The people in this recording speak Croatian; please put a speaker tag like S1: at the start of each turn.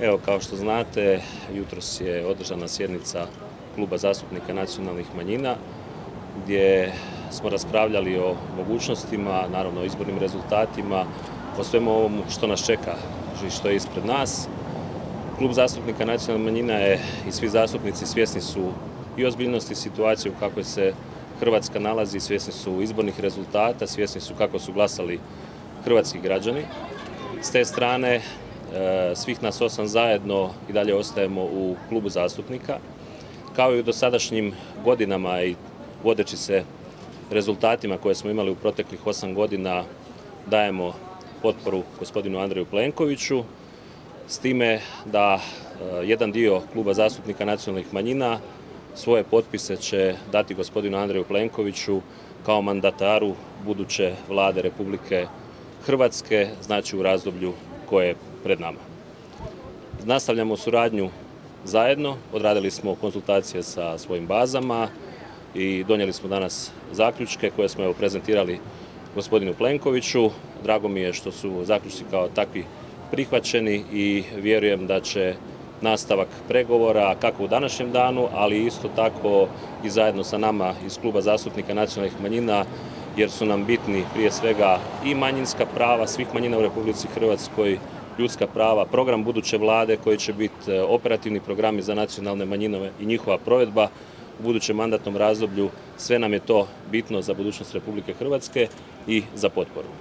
S1: Evo, kao što znate, jutros je održana sjednica Kluba zastupnika nacionalnih manjina gdje smo raspravljali o mogućnostima, naravno o izbornim rezultatima, o svemu ovom što nas čeka i što je ispred nas. Klub zastupnika nacionalnih manjina je i svi zastupnici svjesni su i ozbiljnosti situacije u kakvoj se Hrvatska nalazi, svjesni su izbornih rezultata, svjesni su kako su glasali hrvatski građani. S te strane svih nas osam zajedno i dalje ostajemo u klubu zastupnika. Kao i u dosadašnjim godinama i vodeći se rezultatima koje smo imali u proteklih osam godina dajemo potporu gospodinu Andreju Plenkoviću s time da e, jedan dio kluba zastupnika nacionalnih manjina svoje potpise će dati gospodinu Andreju Plenkoviću kao mandataru buduće vlade Republike Hrvatske, znači u razdoblju koje je pred nama. Nastavljamo suradnju zajedno, odradili smo konsultacije sa svojim bazama i donijeli smo danas zaključke koje smo evo prezentirali gospodinu Plenkoviću. Drago mi je što su zaključci kao takvi prihvaćeni i vjerujem da će nastavak pregovora kako u današnjem danu, ali isto tako i zajedno sa nama iz Kluba zastupnika nacionalnih manjina jer su nam bitni prije svega i manjinska prava svih manjina u Republici Hrvatskoj, ljudska prava, program buduće vlade koji će biti e, operativni programi za nacionalne manjinove i njihova provedba u budućem mandatnom razdoblju. Sve nam je to bitno za budućnost Republike Hrvatske i za potporu.